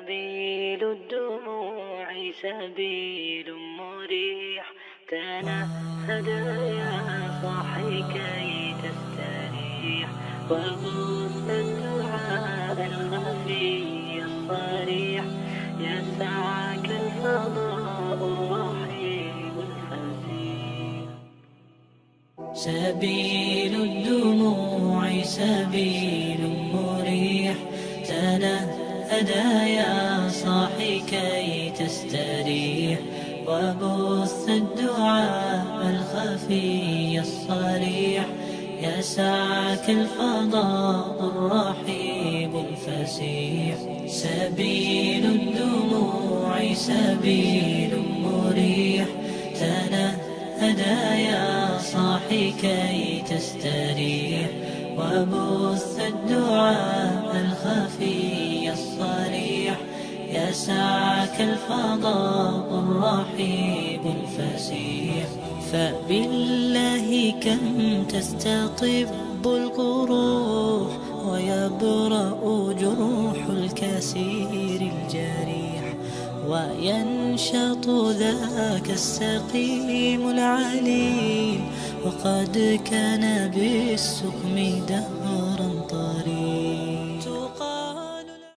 سبيل الدموع سبيل مريح. تنهد يا صاحي كي تستريح. وبث الدعاء الخفي الصريح. يسعك الفضاء الرحيم سبيل الدموع سبيل مريح. تنهدى يا صاحي كي تستريح. وبث الدعاء الخفي الصريح. يسعك الفضاء الرحيب الفسيح. سبيل الدموع سبيل مريح. تنهدى يا صاحي كي تستريح. وبث الدعاء الخفي يسعك الفضاء الرحيب الفسيح فبالله كم تستطب القروح ويبرأ جروح الكسير الجريح وينشط ذاك السقيم العليل وقد كان بالسقم دهرا